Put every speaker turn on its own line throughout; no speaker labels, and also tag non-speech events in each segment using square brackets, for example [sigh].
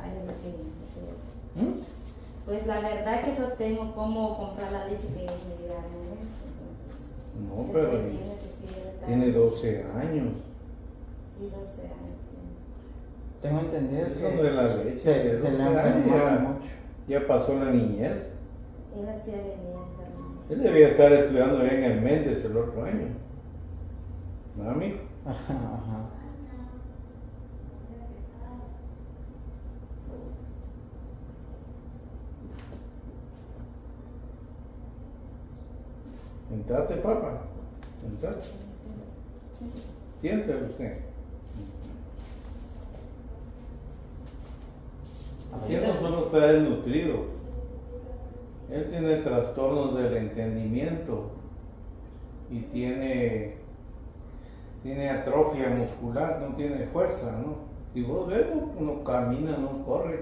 Ay, lo que, lo que es.
¿Mm?
Pues la verdad que no tengo cómo comprar la leche que ellos me dieron.
No, pero
tiene
tiene 12 años.
Sí, 12 años. tiene.
Tengo entendido
Eso
que
es la leche.
se,
de
se le
12
ha
años
enfermado
ya,
mucho.
ya pasó la niñez.
Él hacía.
Él debía estar estudiando ya en el Méndez el otro año. ¿No, amigo? [laughs]
Ajá, ajá.
Sentate, papá. Sentate. Siéntese usted. Aquí no solo está desnutrido, él tiene trastornos del entendimiento y tiene, tiene atrofia muscular, no tiene fuerza, ¿no? Si vos ves, no, no camina, no corre.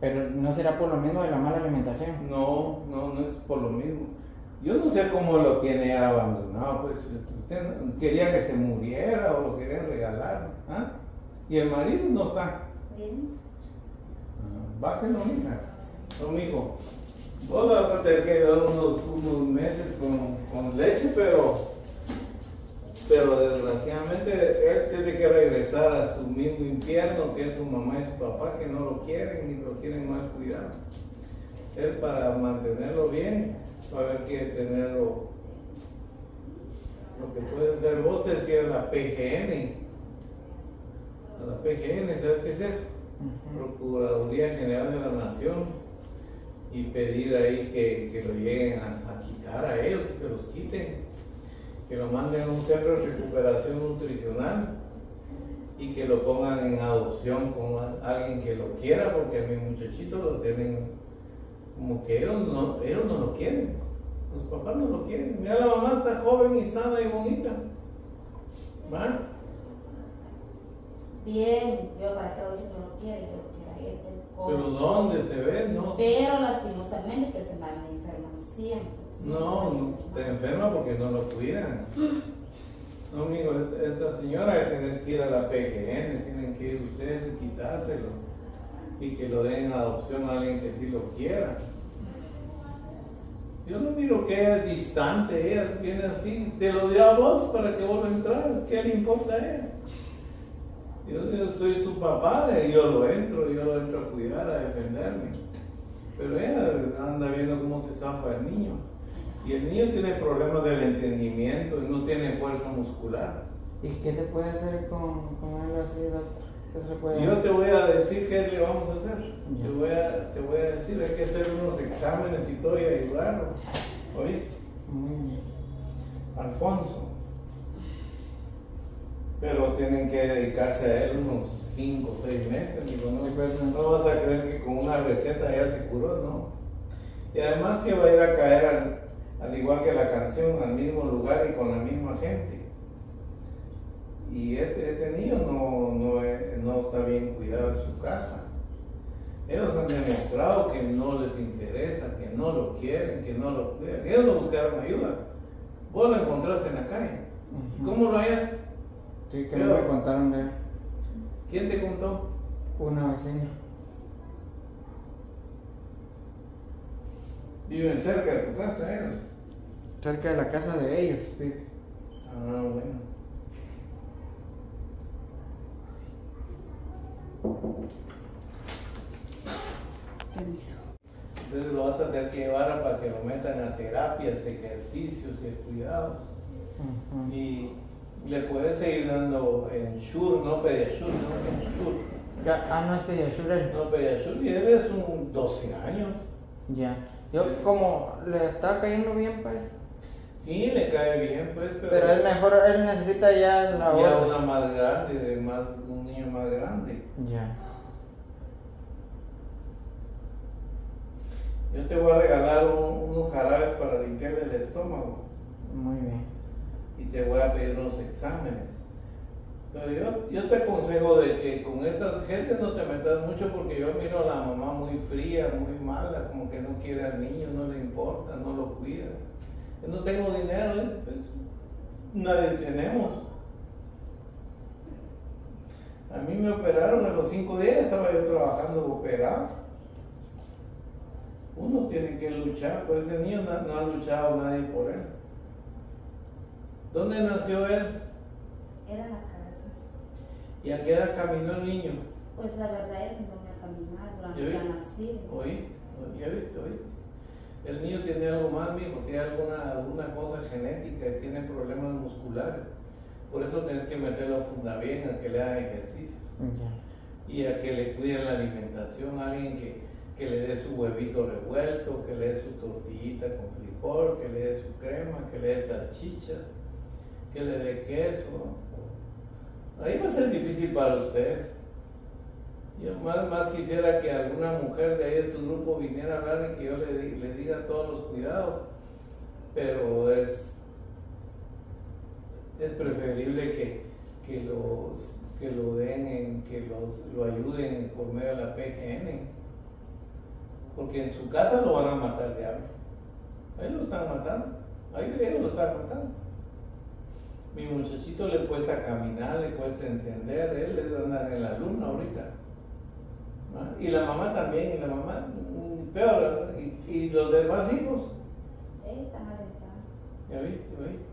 Pero no será por lo mismo de la mala alimentación.
No, no, no es por lo mismo. Yo no sé cómo lo tiene abandonado, pues usted quería que se muriera o lo quería regalar, ¿ah? Y el marido no está.
Bien.
Ah, Bájelo, mija. No, mijo. Vos vas a tener que ayudar unos, unos meses con, con leche, pero, pero desgraciadamente él tiene que regresar a su mismo infierno, que es su mamá y su papá, que no lo quieren y lo tienen mal cuidado. Él para mantenerlo bien, haber que tenerlo. Lo que puede hacer vos a la PGN. A la PGN, ¿sabes qué es eso? Procuraduría General de la Nación y pedir ahí que, que lo lleguen a, a quitar a ellos, que se los quiten, que lo manden a un centro de recuperación nutricional y que lo pongan en adopción con alguien que lo quiera, porque a mi muchachito lo tienen como que ellos no, ellos no lo quieren, los papás no lo quieren. Mira, la mamá está joven y sana y bonita. ¿Va?
Bien, yo para que a veces no lo quiero, yo quiero come.
Pero ¿dónde se ve? No.
Pero lastimosamente que se me enferman siempre.
No, no, te enferma porque no lo cuidan. No, amigo, es- esta señora tenés que ir a la PGN, tienen que ir ustedes y quitárselo. Y que lo den en adopción a alguien que sí lo quiera. Yo no miro que ella es distante, ella viene así, te lo dio a vos para que vos lo entraras, ¿qué le importa a ella? Yo, soy su papá, yo lo entro, yo lo entro a cuidar, a defenderme. Pero ella anda viendo cómo se zafa el niño. Y el niño tiene problemas del entendimiento y no tiene fuerza muscular.
¿Y qué se puede hacer con, con él así, doctor? ¿Qué se puede
Y yo te voy a decir qué le vamos a hacer. Te voy a, te voy a decir, hay que hacer unos exámenes y todo y ayudarlo. ¿Oíste? Alfonso. Pero tienen que dedicarse a él unos 5 o 6 meses. No.
no
vas a creer que con una receta ya se curó, ¿no? Y además que va a ir a caer al, al igual que la canción, al mismo lugar y con la misma gente. Y este, este niño no, no, es- no está bien cuidado en su casa. Ellos han demostrado que no les interesa, que no lo quieren, que no lo cuidan. Ellos no buscaron ayuda. Vos lo encontraste en la calle. ¿Y
Ujú.
cómo lo hallaste?
Sí, que
Pero-
me contaron de
¿Quién te contó?
una vecina.
Viven cerca de tu casa ellos.
Cerca de la casa de ellos, sí.
Ah, bueno.
Permiso.
Entonces lo vas a tener que llevar a- para que lo metan a terapias, ejercicios y cuidados. Y le puedes seguir dando en Shure, no Pediasure, no en Shure.
Ya, ah, no es Pediasure.
No Pediasure, y él es un 12 años.
Ya. Yo como le está cayendo bien, pues.
Sí, le cae bien, pues, pero,
Pero es mejor, él necesita ya la
ya
otra.
una más grande, de más, un niño más grande.
Ya.
Yo te voy a regalar un- unos jarabes para limpiarle el estómago.
Muy bien.
y te voy a pedir unos exámenes. Pero yo, yo te aconsejo de que con estas gentes no te metas mucho porque yo miro a la mamá muy fría, muy mala, como que no quiere al niño, no le importa, no lo cuida. Yo no tengo dinero, ¿eh? pues nadie tenemos. A mí me operaron a los cinco días, estaba yo trabajando operado. Uno tiene que luchar, pues ese niño no, no ha luchado nadie por él. ¿Dónde nació él?
Era la casa.
¿Y a qué edad caminó el niño?
Pues la verdad es que no me ha caminado
¿Ya
durante la
viste?
nacida.
¿Oíste? ¿Ya viste? ¿Oíste? El niño tiene algo más, mijo, tiene alguna, alguna cosa genética y tiene problemas musculares. Por eso tienes que meterlo a funda bien, a que le haga ejercicio
Ya.
y a que le cuiden la alimentación, alguien que, que le dé su huevito revuelto, que le dé su tortillita con frijol, que le dé su crema, que le dé salchichas, que le dé queso. Ahí va a ser difícil para ustedes. Yo más, más quisiera que alguna mujer de ahí de tu grupo viniera a hablar y que yo le, di- le diga todos los cuidados, pero es, es preferible que, que, los, que lo den, en, que los, lo ayuden por medio de la PGN, porque en su casa lo van a matar de hambre. Ahí lo están matando, ahí ellos lo están matando. Mi muchachito le cuesta caminar, le cuesta entender, él es andar en la luna ahorita. ¿Ah? Y la mamá también, y la mamá mm, peor, y, y los demás hijos,
Ella está alentada.
¿ya viste? ¿Ya viste?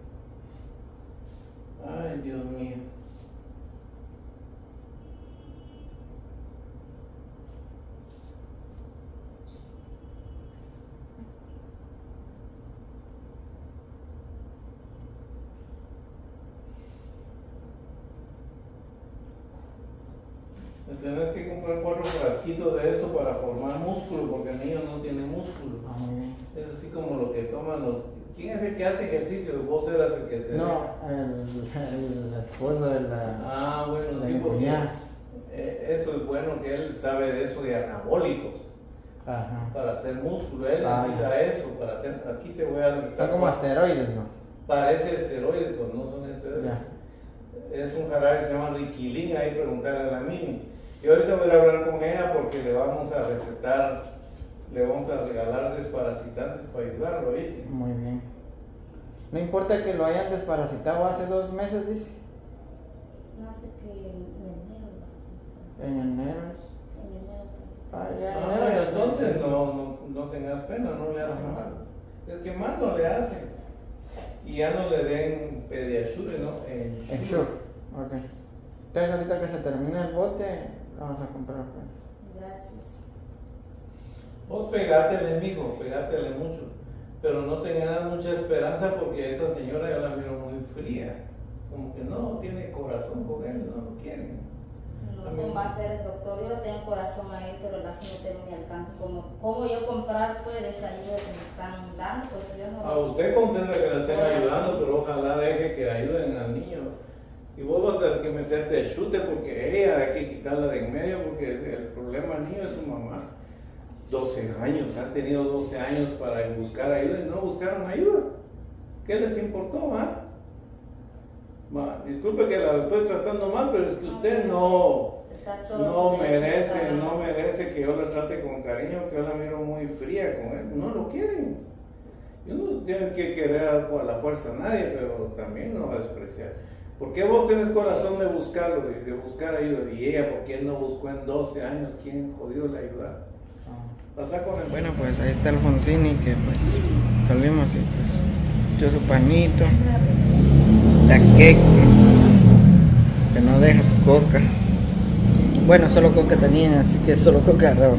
Ay, Dios mío. Tenés que comprar cuatro frasquitos de esto para formar músculo, porque el niño no tiene músculo.
Ah.
Es así como lo que toman los. ¿Quién es el que hace ejercicio? Vos eras el que te.
No, el, el esposo de la,
Ah, bueno, sí, porque eh, eso es bueno que él sabe de eso de anabólicos
Ajá.
para hacer músculo. Él
Ah,
necesita eso para hacer. Aquí te voy a
Está como asteroides, ¿no?
Parece esteroides, pero no son esteroides.
Ya.
Es un jarabe que se llama Riquilín, ahí preguntarle a la Mimi. Y ahorita voy a hablar con ella porque le vamos a recetar, le vamos a regalar desparasitantes para ayudarlo, ¿viste?
Muy bien. No importa que lo hayan desparasitado hace dos meses, dice.
No sé que en enero.
En enero.
En enero. pues.
Ah, ya,
Ah,
enero
entonces no, no, no tengas pena, no le hace
Ajá.
mal. Es que mal no le hace. Y ya no le den pediasure, ¿no? En
En Shure. Ok. Entonces ahorita que se termine el bote, vamos a comprar. pues.
Gracias.
Vos pegátele, mijo, pegátele mucho. Pero no tengas mucha esperanza porque esta señora yo la miro muy fría. Como que no tiene corazón con él, no lo quiere.
No. ¿Cómo va a ser el doctor? Yo tengo corazón ahí, pero el no me alcanza. ¿Cómo, ¿Cómo yo comprar pues esa ayuda que me están dando? Pues yo no.
A usted contenta que la estén ayudando, pero ojalá deje que ayuden al niño. Y vos vas a tener que meterte el chute porque ella hay que quitarla de en medio porque el problema niño es su mamá. 12 años, han tenido 12 años para buscar ayuda y no buscaron ayuda. ¿Qué les importó, ah? Ma, disculpe que la estoy tratando mal, pero es que usted no, no merece, no merece que yo la trate con cariño, que yo la miro muy fría con él. No lo quieren. Yo no tengo que querer algo a la fuerza a nadie, pero también no va a despreciar. ¿Por qué vos tenés corazón de buscarlo, de, de buscar ayuda? Y ella, ¿por qué no buscó en 12 años? ¿Quién jodió la ayuda? Pasa con el...
Bueno, pues ahí está Alfonsini que pues salimos y pues echó su panito, taqueque, que no deja su coca. Bueno, solo coca tenía, así que solo coca roja.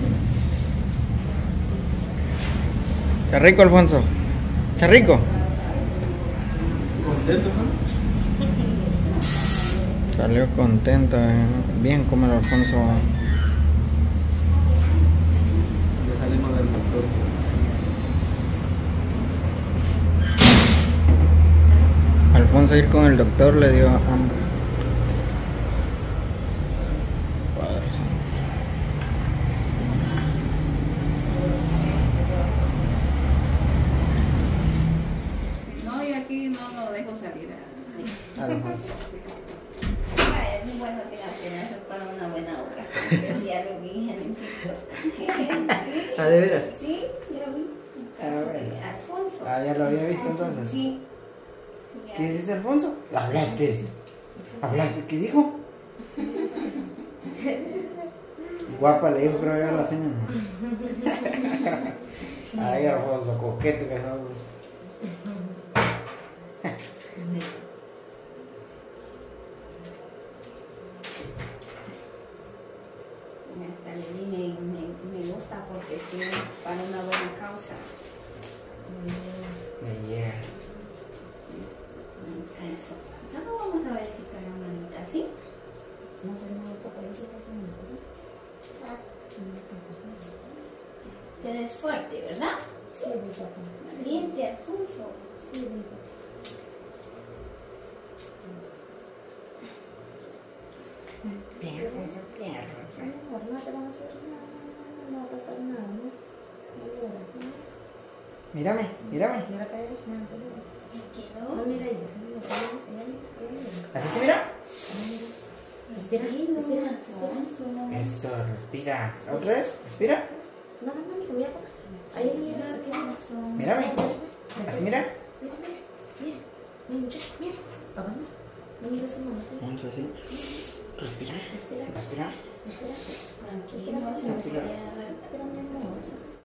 Qué rico, Alfonso. Qué rico.
¿Contento, no?
Salió contento, eh. bien como el Alfonso.
Ya salimos del doctor.
Alfonso ir con el doctor le dio hambre.
No, yo aquí no lo dejo salir. a-
Alfonso.
Ah, Es muy bueno que la pena hacer para una buena obra. Que ya lo vi en TikTok.
Ah, ¿de veras?
Sí, yo vi su
Ah,
caso
bueno.
de Alfonso.
Ah, ¿ya lo había visto entonces?
Sí. Sí.
¿Qué dice Alfonso? ¿Hablaste? ¿Hablaste? ¿Qué dijo?
Guapa le dijo, creo yo, a la señora. Ay, Alfonso, coquete que.
Hasta le di, me, me, me gusta porque sí, para una buena causa.
Llega.
Eso. Solo vamos a verificar la manita, ¿sí?
No sé, no, papá, yo creo que son mis cosas.
Usted es fuerte, ¿verdad?
Sí, papá.
Valiente, Alfonso.
Sí, papá. Sí, mi amor, no te van a hacer nada, no, no, no va a pasar nada, ¿no? No llores, ¿no?
Mírame, mírame.
Mira para allá. No,
Tranquilo.
mira ella.
¿Así se mira?
Respira, respira, respira.
Eso, respira. ¿Otra vez? Respira.
No, no, no, mira, mira. Ahí, mira,
¿Qué pasó?
Mírame. ¿Así mira?
Mira, mira, mira. Mira, muchacho, mira. Papá, no. No mira su
así. Respira.
Respira,
Respira.
respira.
Tranquilo,
Respira, mi amor.